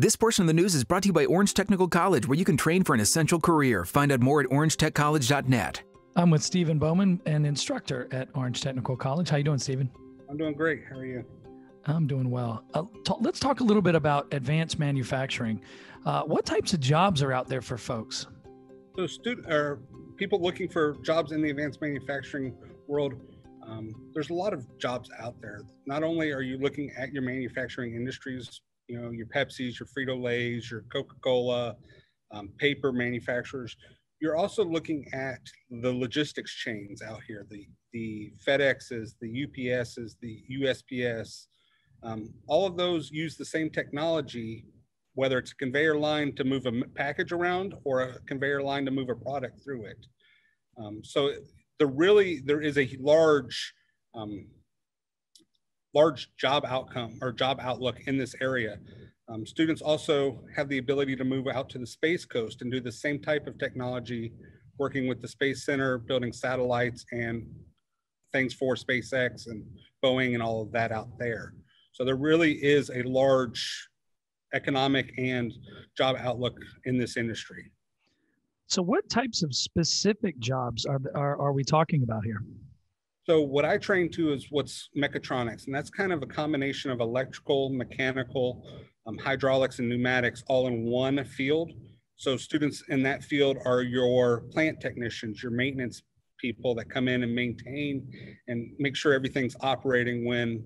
This portion of the news is brought to you by Orange Technical College, where you can train for an essential career. Find out more at orangetechcollege.net. I'm with Stephen Bowman, an instructor at Orange Technical College. How you doing, Stephen? I'm doing great. How are you? I'm doing well. Uh, t- let's talk a little bit about advanced manufacturing. Uh, what types of jobs are out there for folks? So, student or people looking for jobs in the advanced manufacturing world. Um, there's a lot of jobs out there. Not only are you looking at your manufacturing industries, you know, your Pepsis, your Frito Lay's, your Coca Cola, um, paper manufacturers. You're also looking at the logistics chains out here, the, the FedExes, the UPSs, the USPS. Um, all of those use the same technology, whether it's a conveyor line to move a package around or a conveyor line to move a product through it. Um, so there really, there is a large um, large job outcome or job outlook in this area. Um, students also have the ability to move out to the Space Coast and do the same type of technology, working with the Space Center, building satellites and things for SpaceX and Boeing and all of that out there. So there really is a large economic and job outlook in this industry. So what types of specific jobs are, are, are we talking about here? So what I train to is what's mechatronics, and that's kind of a combination of electrical, mechanical, um, hydraulics, and pneumatics all in one field. So students in that field are your plant technicians, your maintenance people that come in and maintain and make sure everything's operating when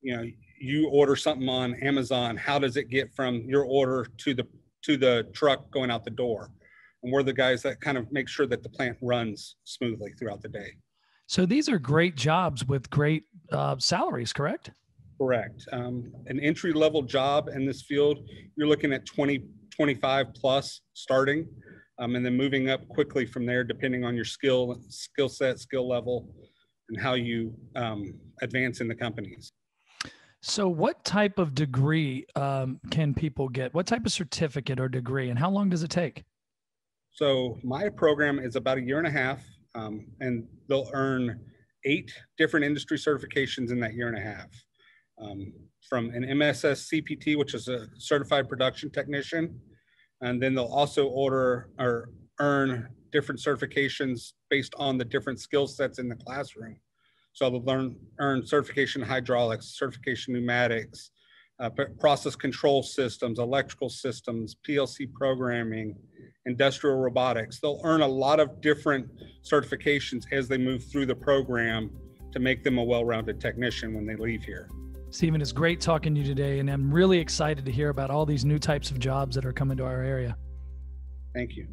you know you order something on Amazon. How does it get from your order to the to the truck going out the door? And we're the guys that kind of make sure that the plant runs smoothly throughout the day. So these are great jobs with great uh, salaries, correct? Correct. Um, an entry level job in this field, you're looking at 20, 25 plus starting, um, and then moving up quickly from there, depending on your skill, skill set, skill level, and how you um, advance in the companies. So, what type of degree um, can people get? What type of certificate or degree, and how long does it take? So, my program is about a year and a half um, and they'll earn eight different industry certifications in that year and a half. Um, from an MSSC CPT, which is a certified production technician, and then they'll also order or earn different certifications based on the different skill sets in the classroom. So they'll learn earn certification hydraulics, certification pneumatics, uh, process control systems, electrical systems, PLC programming, industrial robotics. They'll earn a lot of different certifications as they move through the program to make them a well rounded technician when they leave here. Stephen, it's great talking to you today, and I'm really excited to hear about all these new types of jobs that are coming to our area. Thank you.